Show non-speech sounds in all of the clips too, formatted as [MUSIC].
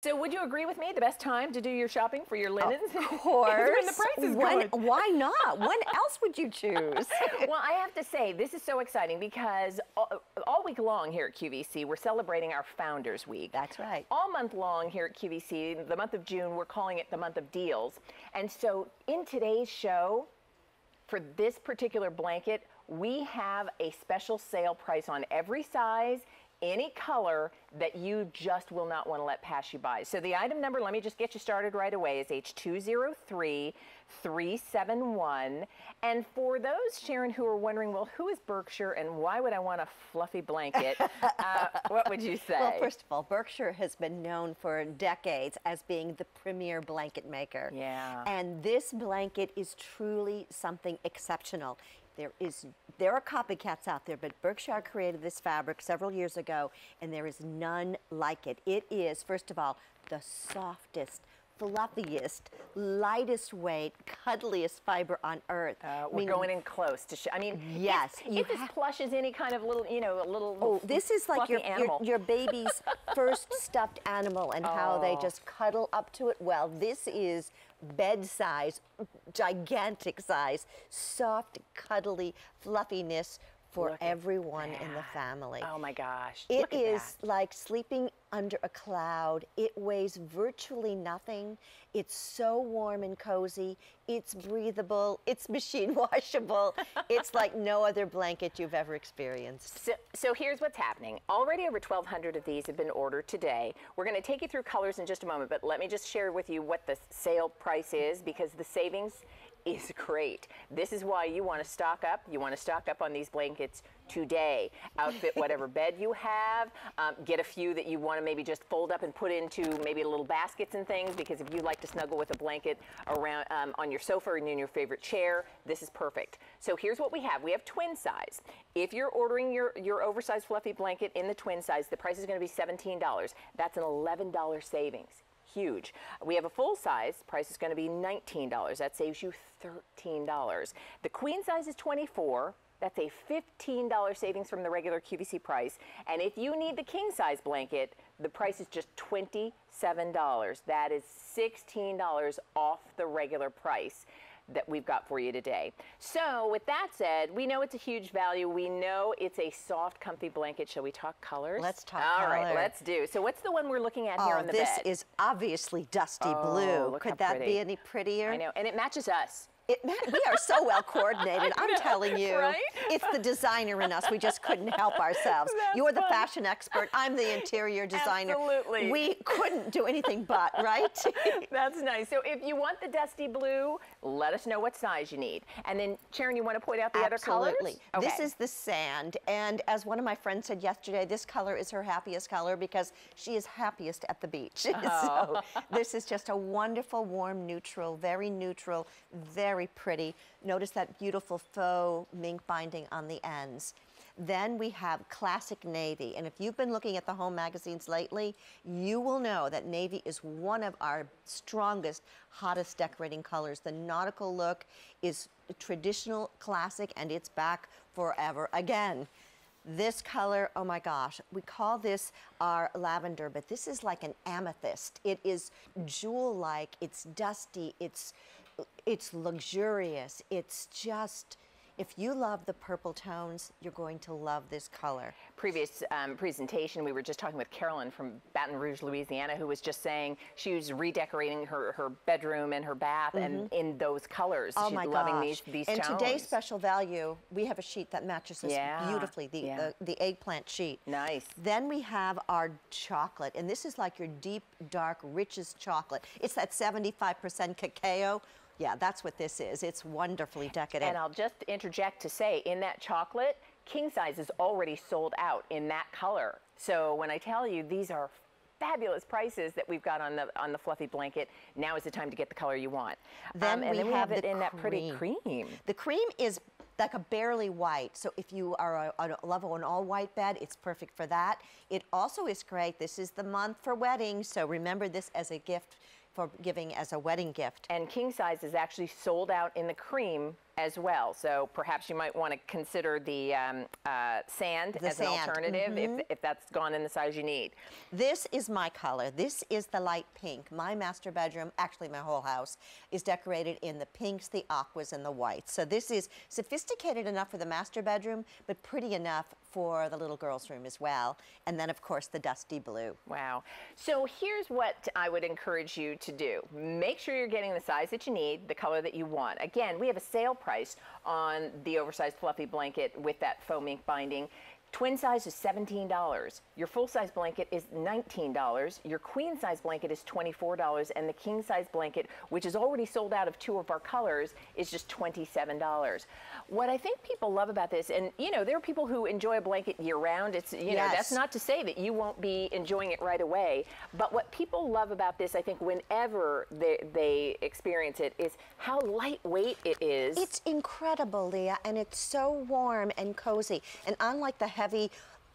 So would you agree with me? The best time to do your shopping for your linens of course. is when the price is when, good. Why not? [LAUGHS] when else would you choose? [LAUGHS] well, I have to say, this is so exciting because all, all, week long here at QVC, we're celebrating our Founders Week. That's right. All month long here at QVC, the month of June, we're calling it the month of deals. And so in today's show, for this particular blanket, we have a special sale price on every size any color that you just will not want to let pass you by. So the item number, let me just get you started right away, is H203371. And for those, Sharon, who are wondering, well, who is Berkshire and why would I want a fluffy blanket? [LAUGHS] uh, what would you say? Well, first of all, Berkshire has been known for decades as being the premier blanket maker. Yeah. And this blanket is truly something exceptional. There is there are copycats out there, but Berkshire created this fabric several years ago, and there is none like it. It is, first of all, the softest, fluffiest, lightest weight, cuddliest fiber on earth. Uh, we're I mean, going in close to show. I mean, yes, it's as plush as any kind of little, you know, a little. Oh, this is like your, your, your baby's [LAUGHS] first stuffed animal and oh. how they oh. just cuddle up to it. Well, this is bed size, gigantic size, soft, cuddly fluffiness for Look everyone in the family. Oh my gosh. It is like sleeping under a cloud. It weighs virtually nothing. It's so warm and cozy. It's breathable. It's [LAUGHS] machine washable. it's like no other blanket you've ever experienced. So, so here's what's happening. Already over 1,200 of these have been ordered today. We're going to take you through colors in just a moment, but let me just share with you what the sale price is because the savings is great. This is why you want to stock up. You want to stock up on these blankets today. Outfit [LAUGHS] whatever bed you have. Um, get a few that you want to maybe just fold up and put into maybe little baskets and things because if you like to snuggle with a blanket around um, on your sofa and in your favorite chair, this is perfect. So here's what we have. We have twin size. If you're ordering your, your oversized fluffy blanket in the twin size, the price is going to be $17. That's an $11 savings huge. We have a full size, price is going to be $19. That saves you $13. The queen size is 24. That's a $15 savings from the regular QVC price. And if you need the king size blanket, the price is just $27. That is $16 off the regular price that we've got for you today. So with that said, we know it's a huge value. We know it's a soft, comfy blanket. Shall we talk colors? Let's talk All color. right, let's do. So what's the one we're looking at oh, here on the this bed? This is obviously dusty oh, blue. Could that pretty. be any prettier? I know, and it matches us. It, we are so well coordinated. [LAUGHS] I'm know, telling you, right? it's the designer in us. We just couldn't help ourselves. That's You're the fun. fashion expert. I'm the interior designer. Absolutely. We couldn't do anything but, right? [LAUGHS] That's nice. So if you want the dusty blue, let us know what size you need. And then, Sharon, you want to point out the Absolutely. other colors? Okay. This is the sand. And as one of my friends said yesterday, this color is her happiest color because she is happiest at the beach. [LAUGHS] Oh. so this is just a wonderful, warm neutral, very neutral, very pretty. Notice that beautiful faux mink binding on the ends. Then we have classic navy. And if you've been looking at the home magazines lately, you will know that navy is one of our strongest, hottest decorating colors. The nautical look is traditional, classic, and it's back forever again. This color, oh my gosh, we call this our lavender, but this is like an amethyst. It is jewel-like, it's dusty, it's it's luxurious. It's just, if you love the purple tones, you're going to love this color. Previous um, presentation, we were just talking with Carolyn from Baton Rouge, Louisiana, who was just saying she was redecorating her, her bedroom and her bath mm -hmm. and mm-hmm. in those colors. Oh She's my loving gosh. these, these and tones. today's special value, we have a sheet that matches this yeah. beautifully, the, yeah. the, the eggplant sheet. Nice. Then we have our chocolate, and this is like your deep, dark, richest chocolate. It's that 75% cacao. Yeah, that's what this is. It's wonderfully decadent. And I'll just interject to say, in that chocolate, king size is already sold out in that color. So when I tell you these are fabulous prices that we've got on the on the fluffy blanket. Now is the time to get the color you want. Then um, and we then we have, have it in that pretty cream. The cream is like a barely white. So if you are a, a level an all white bed, it's perfect for that. It also is great. This is the month for weddings, so remember this as a gift for giving as a wedding gift. And king size is actually sold out in the cream as well. So perhaps you might want to consider the um, uh, sand The as sand, an alternative if, if that's gone in the size you need. This is my color. This is the light pink. My master bedroom, actually my whole house, is decorated in the pinks, the aquas, and the whites. So this is sophisticated enough for the master bedroom, but pretty enough for the little girl's room as well. And then, of course, the dusty blue. Wow. So here's what I would encourage you to do. Make sure you're getting the size that you need, the color that you want. Again, we have a sale price on the oversized fluffy blanket with that faux mink binding. Twin size is $17. Your full size blanket is $19. Your queen size blanket is $24. And the king size blanket, which is already sold out of two of our colors, is just $27. What I think people love about this, and you know, there are people who enjoy a blanket year round. It's, you know, that's not to say that you won't be enjoying it right away. But what people love about this, I think, whenever they, they experience it, is how lightweight it is. It's incredible, Leah, and it's so warm and cozy. And unlike the heavy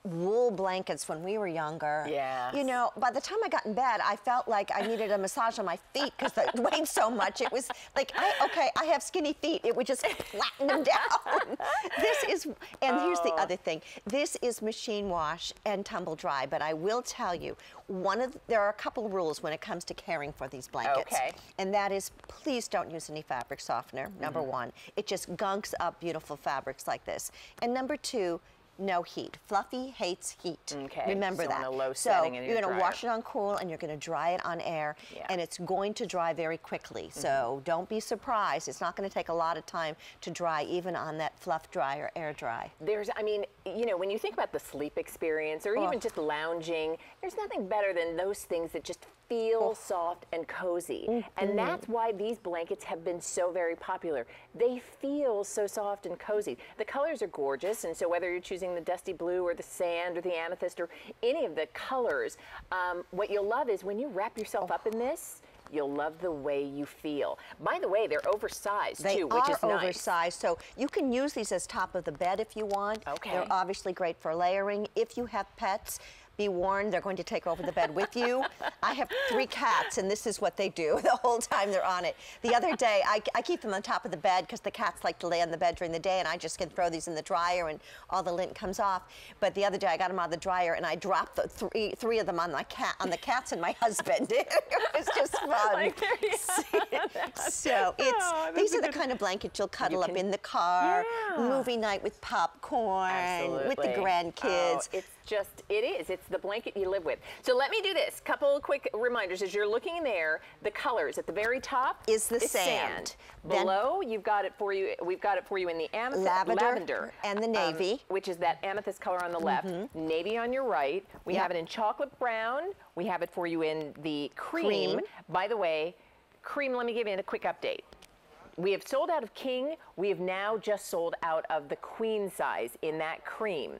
wool blankets when we were younger, Yeah. you know, by the time I got in bed, I felt like I needed a massage on my feet because it weighed so much. It was like, I, okay, I have skinny feet. It would just flatten them down. [LAUGHS] this is, and here's the other thing. This is machine wash and tumble dry, but I will tell you, one of the, there are a couple of rules when it comes to caring for these blankets. Okay. And that is please don't use any fabric softener, number Mm-hmm. one. It just gunks up beautiful fabrics like this. And number two, no heat. Fluffy hates heat. Okay, Remember so that. low so setting in you're going to wash it on cool and you're going to dry it on air. Yeah. Mm-hmm. And it's going to dry very quickly. So don't be surprised. It's not going to take a lot of time to dry, even on that fluff dry or air dry. There's, I mean, you know, when you think about the sleep experience or even Oh. just lounging, there's nothing better than those things that just feel Oh. soft and cozy. Mm-hmm. And that's why these blankets have been so very popular. They feel so soft and cozy. The colors are gorgeous, and so whether you're choosing the dusty blue or the sand or the amethyst or any of the colors, um, what you'll love is when you wrap yourself up in this. You'll love the way you feel. By the way, they're oversized They too, which is nice. They are oversized, so you can use these as top of the bed if you want. Okay. They're obviously great for layering. If you have pets, be warned, they're going to take over the bed with you. I have three cats, and this is what they do [LAUGHS] the whole time they're on it. The other day, I, I keep them on top of the bed because the cats like to lay on the bed during the day, and I just can throw these in the dryer, and all the lint comes off. But the other day, I got them out of the dryer, and I dropped the three, three of them on the cat, on the cats and my husband. [LAUGHS] it was just [LAUGHS] fun. Like, So it's Oh, these are the kind of blankets you'll cuddle can- up in the car, Yeah. movie night with popcorn, with the grandkids. Oh, it's just, it is. It's the blanket you live with. So let me do this. Couple quick reminders. As you're looking in there, the colors at the very top Is the sand. Then- Below, you've got it for you. We've got it for you in the amethyst, Lavender and the um, navy. Mm-hmm. which is that amethyst color on the left, navy on your right. We Yep. have it in chocolate brown. We have it for you in the cream. Cream. By the way, cream. Let me give you a quick update. We have sold out of king. We have now just sold out of the queen size in that cream.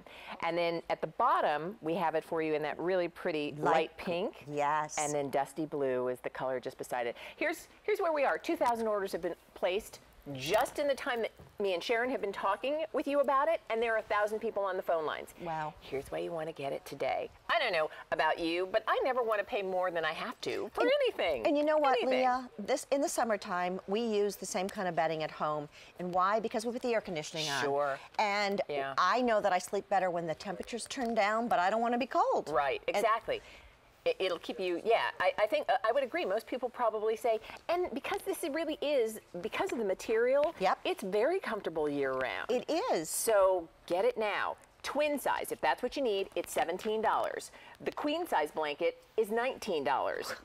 And then at the bottom, we have it for you in that really pretty light, Light pink. Yes. And then dusty blue is the color just beside it. Here's here's where we are. 2,000 orders have been placed just in the time that me and Sharon have been talking with you about it, and there are a thousand people on the phone lines. Wow. Here's why you want to get it today. I don't know about you, but I never want to pay more than I have to for anything. And you know what, Anything. Leah? This in the summertime, we use the same kind of bedding at home. And why? Because we put the air conditioning on. Sure. And Yeah. I know that I sleep better when the temperatures turn down, but I don't want to be cold. Right, And- exactly. It, it'll keep you, yeah, I, I think, uh, I would agree. Most people probably say, and because this really is, because of the material, Yep. it's very comfortable year round. it is. So get it now. Twin size, if that's what you need, it's $17. The queen size blanket is $19.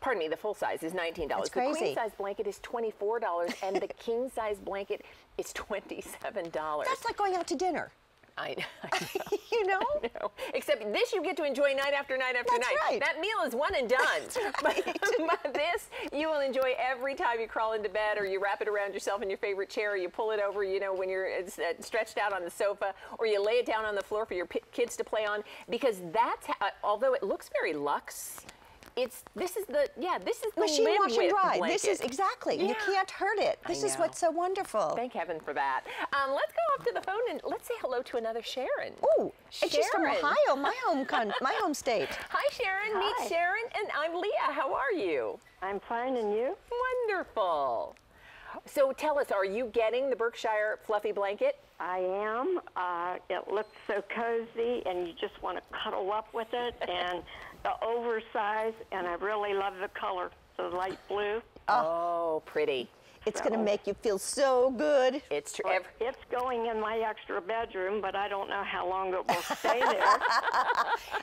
Pardon me, the full size is $19. That's the queen size blanket is $24 and the [LAUGHS] king size blanket is $27. That's like going out to dinner. I [LAUGHS] [LAUGHS] know. you know? No. Except this you get to enjoy night after night after That's night. right. That meal is one and [LAUGHS] done. But, but this you will enjoy every time you crawl into bed or you wrap it around yourself in your favorite chair or you pull it over, you know, when you're uh, uh, stretched out on the sofa or you lay it down on the floor for your kids to play on because that's how, although it looks very luxe, it's this is the yeah, this is the Machine wash and dry. blanket. This is exactly. You can't hurt it. This is what's so wonderful. Thank heaven for that. Um, let's go off to the phone and let's say hello to another Sharon. Oh, and she's from Ohio, my [LAUGHS] home con- my home state. Hi, Sharon. Hi. Meet Sharon, and I'm Leah. How are you? I'm fine, and you? Wonderful. So tell us, are you getting the Berkshire fluffy blanket? I am. Uh, it looks so cozy, and you just want to cuddle up with it. and the oversized, and I really love the color, the light blue. Oh, pretty. It's going to make you feel so good. It's true. Well, it's going in my extra bedroom, but I don't know how long it will stay there. [LAUGHS]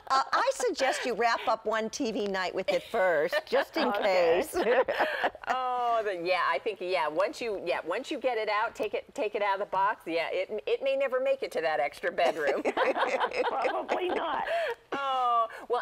Uh, I suggest you wrap up one TV night with it first, just in Okay. case. [LAUGHS] Oh, the, yeah. I think yeah. Once you yeah, once you get it out, take it take it out of the box. Yeah, it it may never make it to that extra bedroom. [LAUGHS] Probably not. oh, well,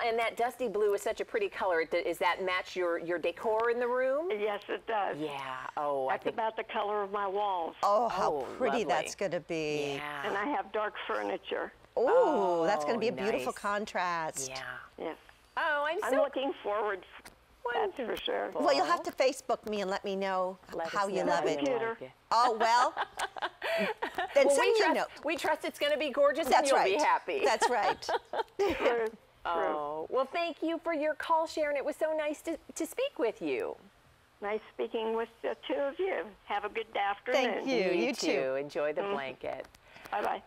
and that dusty blue is such a pretty color. Does that match your your decor in the room? Yes, it does. Yeah. Oh, I That's think. about the color of my walls. oh, how Oh, pretty lovely. that's going to be. Yeah. And I have dark furniture. Ooh, that's going to be a Oh, beautiful contrast. Yeah. Yes. Oh, I'm I'm looking forward. That's for sure. Well, you'll have to Facebook me and let me know Let how you know love how it. you Computer. like it. Oh, well. [LAUGHS] then Well, send we me a trust, note. we trust it's going to be gorgeous and That's you'll right. be happy. That's right. [LAUGHS] True. True. Oh, well, thank you for your call, Sharon. It was so nice to, to speak with you. Nice speaking with the two of you. Have a good afternoon. Thank you. Me you too. Enjoy Mm. the blanket. Bye bye.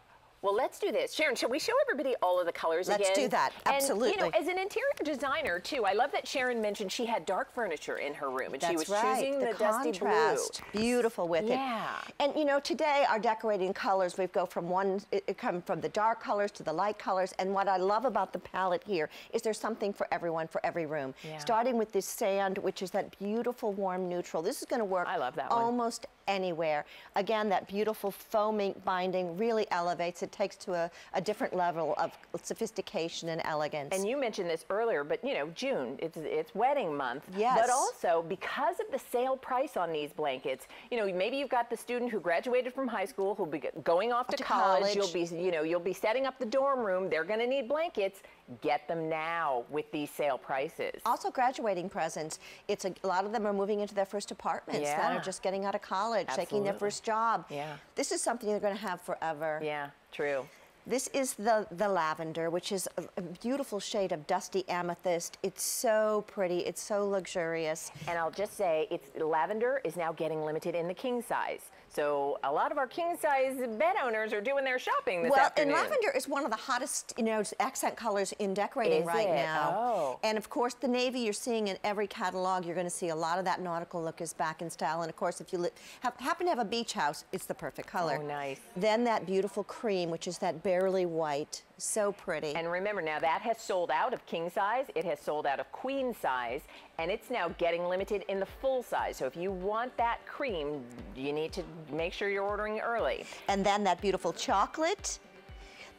Well, let's do this. Sharon, shall we show everybody all of the colors Let's again? do that. And, you know, as an interior designer, too, I love that Sharon mentioned she had dark furniture in her room and That's she was right. choosing the, dusty contrast, beautiful with Yeah. it. And you know, today our decorating colors we go from one, it, it come from the dark colors to the light colors. And what I love about the palette here is there's something for everyone for every room. Yeah. Starting with this sand, which is that beautiful warm neutral. This is going to work. I love that one. almost anywhere. Again, that beautiful mink binding really elevates. It takes to a, a different level of sophistication and elegance. And you mentioned this earlier, but you know, June, it's, it's wedding month. Yes. But also, because of the sale price on these blankets, you know, maybe you've got the student who graduated from high school who'll be going off to, to college. college. You'll be, you know, you'll be setting up the dorm room. They're going to need blankets. Get them now with these sale prices. Also, graduating presents. It's a, a lot of them are moving into their first apartments that are just getting out of college, taking their first job. Yeah. This is something they're going to have forever. Yeah, true. This is the, the lavender, which is a, a beautiful shade of dusty amethyst. It's so pretty. It's so luxurious. And I'll just say, it's lavender is now getting limited in the king size. So a lot of our king size bed owners are doing their shopping this well, afternoon. and lavender is one of the hottest, you know, accent colors in decorating Is right it? now. Oh. And of course, the navy you're seeing in every catalog, you're going to see a lot of that nautical look is back in style. And of course, if you have, happen to have a beach house, it's the perfect color. Oh, nice. Then that beautiful cream, which is that barely white, so pretty. And remember now that has sold out of king size, it has sold out of queen size, and it's now getting limited in the full size. So if you want that cream, you need to make sure you're ordering early. And then that beautiful chocolate,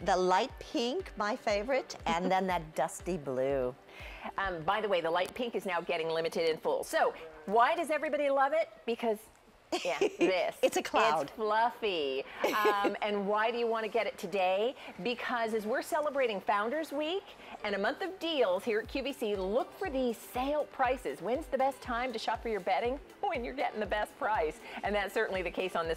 the light pink, my favorite, and then that [LAUGHS] dusty blue. Um, by the way, the light pink is now getting limited in full. So why does everybody love it? Because yeah, this. [LAUGHS] It's a cloud. It's fluffy. Um, and why do you want to get it today? Because as we're celebrating Founders Week and a month of deals here at QVC, look for these sale prices. When's the best time to shop for your bedding? When you're getting the best price. And that's certainly the case on this